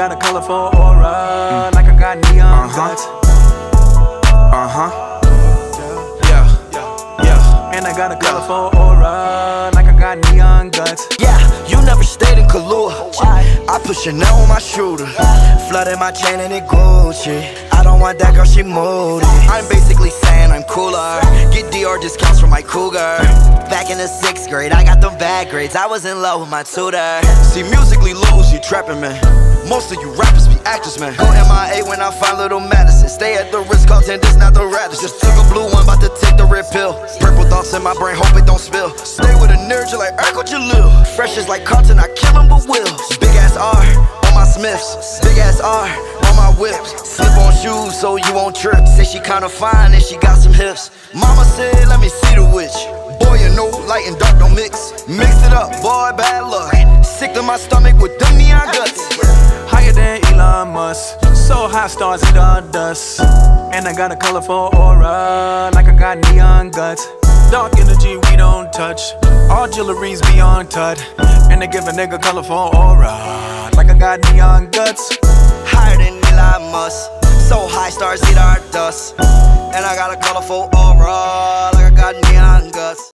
got a colorful aura, like I got neon Uh-huh. guts. Uh huh. Yeah. Yeah. yeah. And I got a colorful aura, like I got neon guts. Yeah, you never stayed in Kahlua. I put Chanel on my shooter. Flooded my chain and it Gucci. I don't want that girl, she moody. I'm basically saying I'm cooler. Get Dior discounts from my cougar. Back in the sixth grade, I got them bad grades. I was in love with my tutor. See, musically lows, you trapping, man. Most of you rappers be actors, man. Go MIA when I find little Madison. Stay at the Ritz Carlton, this not the Raptors. Just took a blue one, about to take the red pill. Purple thoughts in my brain, hope it don't spill. Stay with a nerd, you like Urkel Jaleel. Fresh is like Carlton, I kill him but will. Big ass R on my Smiths, big ass R on my whips. Slip on shoes so you won't trip. Say she kinda fine and she got some hips. Mama said, let me see the witch. Boy, you know light and dark don't mix. Mix it up, boy, bad luck. Sick to my stomach with them neon guts. Higher than Elon Musk, so high stars eat all dust. And I got a colorful aura, like I got neon guts. Dark energy we don't touch, all jewelry's beyond tut. And they give a nigga colorful aura, like I got neon guts. Higher than Elon Musk. So high stars eat our dust. And I got a colorful aura, like I got neon guts.